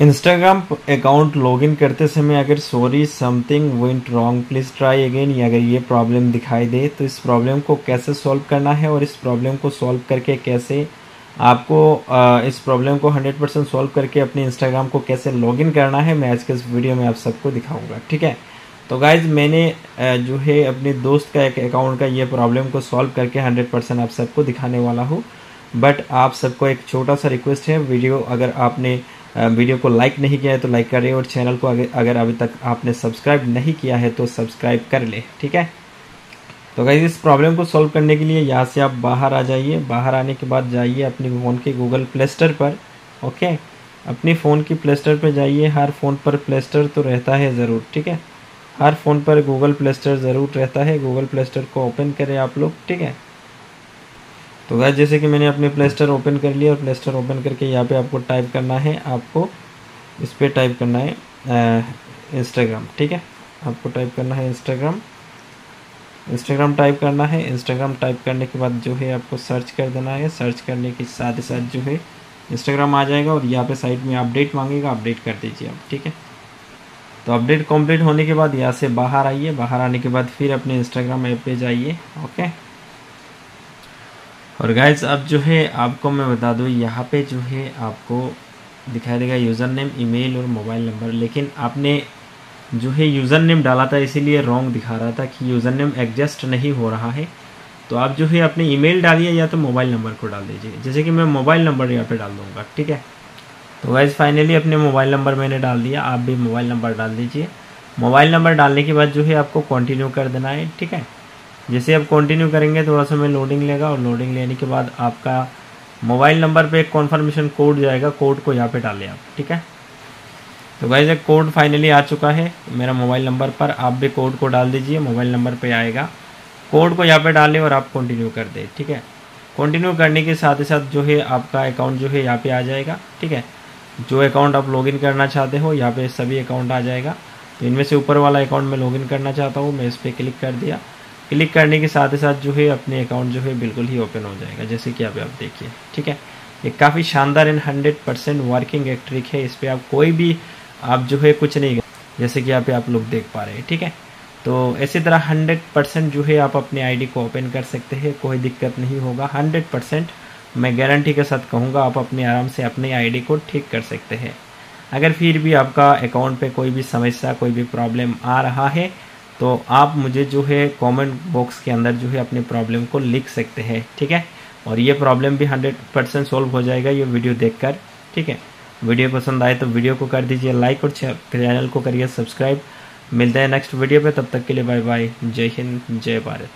Instagram account login करते समय अगर sorry something went wrong please try again या अगर ये प्रॉब्लम दिखाई दे तो इस प्रॉब्लम को कैसे सॉल्व करना है और इस प्रॉब्लम को सॉल्व करके कैसे आपको इस प्रॉब्लम को 100 परसेंट सॉल्व करके अपने इंस्टाग्राम को कैसे लॉगिन करना है, मैं आज के इस वीडियो में आप सबको दिखाऊँगा, ठीक है? तो गाइज़ मैंने जो है अपने दोस्त का एक अकाउंट का ये प्रॉब्लम को सॉल्व करके 100 परसेंट आप सबको दिखाने वाला हूँ। बट आप सबको एक छोटा सा रिक्वेस्ट है वीडियो अगर आपने वीडियो को लाइक नहीं किया है तो लाइक करें और चैनल को अगर अभी तक आपने सब्सक्राइब नहीं किया है तो सब्सक्राइब कर ले, ठीक है? तो गाइज़ इस प्रॉब्लम को सॉल्व करने के लिए यहाँ से आप बाहर आ जाइए। बाहर आने के बाद जाइए अपने फ़ोन के गूगल प्ले स्टोर पर ओके अपनी फ़ोन की प्ले स्टोर पर जाइए। हर फ़ोन पर प्ले स्टोर तो रहता है ज़रूर, ठीक है? हर फ़ोन पर गूगल प्ले स्टोर ज़रूर रहता है। गूगल प्ले स्टोर को ओपन करें आप लोग, ठीक है? तो गाइस जैसे कि मैंने अपने प्ले स्टोर ओपन कर लिया और प्ले स्टोर ओपन करके यहाँ पे आपको टाइप करना है, आपको इस पर टाइप करना है इंस्टाग्राम ठीक है? आपको टाइप करना है इंस्टाग्राम इंस्टाग्राम टाइप करना है इंस्टाग्राम टाइप करने के बाद जो है आपको सर्च कर देना है सर्च करने के साथ ही साथ जो है इंस्टाग्राम आ जाएगा और यहाँ पे साइट में अपडेट मांगेगा अपडेट कर दीजिए आप, ठीक है? तो अपडेट कंप्लीट होने के बाद यहाँ से बाहर आइए, बाहर आने के बाद फिर अपने इंस्टाग्राम ऐप पे जाइए ओके और गाइज़ अब जो है, आपको मैं बता दूँ, यहाँ पे जो है, आपको दिखाई देगा यूज़र नेम ईमेल और मोबाइल नंबर लेकिन आपने जो है यूज़र नेम डाला था, इसीलिए रॉन्ग दिखा रहा था कि यूज़र नेम एडजस्ट नहीं हो रहा है। तो आप जो है अपने ईमेल डालिए या तो मोबाइल नंबर को डाल दीजिए। जैसे कि मैं मोबाइल नंबर यहाँ पे डाल दूँगा, ठीक है? तो वाइज फाइनली अपने मोबाइल नंबर मैंने डाल दिया, आप भी मोबाइल नंबर डाल दीजिए। मोबाइल नंबर डालने के बाद जो है, आपको कंटिन्यू कर देना है, ठीक है? जैसे आप कंटिन्यू करेंगे, थोड़ा समय लोडिंग लेगा और लोडिंग लेने के बाद आपका मोबाइल नंबर पे एक कॉन्फर्मेशन कोड जाएगा कोड को यहाँ पे डालें आप, ठीक है? तो गाइज़ एक कोड फाइनली आ चुका है मेरा मोबाइल नंबर पर, आप भी कोड को डाल दीजिए मोबाइल नंबर पे आएगा। कोड को यहाँ पे डालें और आप कंटिन्यू कर दें, ठीक है? कंटिन्यू करने के साथ ही साथ जो है आपका अकाउंट जो है यहाँ पे आ जाएगा, ठीक है? जो अकाउंट आप लॉगिन करना चाहते हो, यहाँ पे सभी अकाउंट आ जाएगा। तो इनमें से ऊपर वाला अकाउंट में लॉगिन करना चाहता हूँ, मैं इस पर क्लिक कर दिया। क्लिक करने के साथ ही साथ जो है अपने अकाउंट जो है बिल्कुल ही ओपन हो जाएगा, जैसे कि अभी आप देखिए, ठीक है? ये काफ़ी शानदार एंड हंड्रेड परसेंट वर्किंग एक ट्रिक है, इस पर आप कोई भी, आप जो है कुछ नहीं जैसे कि यहाँ पे आप लोग देख पा रहे हैं, ठीक है? तो इसी तरह हंड्रेड परसेंट जो है आप अपने आईडी को ओपन कर सकते हैं, कोई दिक्कत नहीं होगा। हंड्रेड परसेंट मैं गारंटी के साथ कहूँगा, आप अपने आराम से अपने आईडी को ठीक कर सकते हैं। अगर फिर भी आपका अकाउंट पे कोई भी समस्या, कोई भी प्रॉब्लम आ रहा है तो आप मुझे जो है कमेंट बॉक्स के अंदर जो है अपने प्रॉब्लम को लिख सकते हैं, ठीक है? और ये प्रॉब्लम भी हंड्रेड परसेंट सॉल्व हो जाएगा ये वीडियो देखकर, ठीक है? वीडियो पसंद आए तो वीडियो को कर दीजिए लाइक और चैनल को करिए सब्सक्राइब मिलते हैं नेक्स्ट वीडियो पे, तब तक के लिए बाय बाय जय हिंद, जय भारत।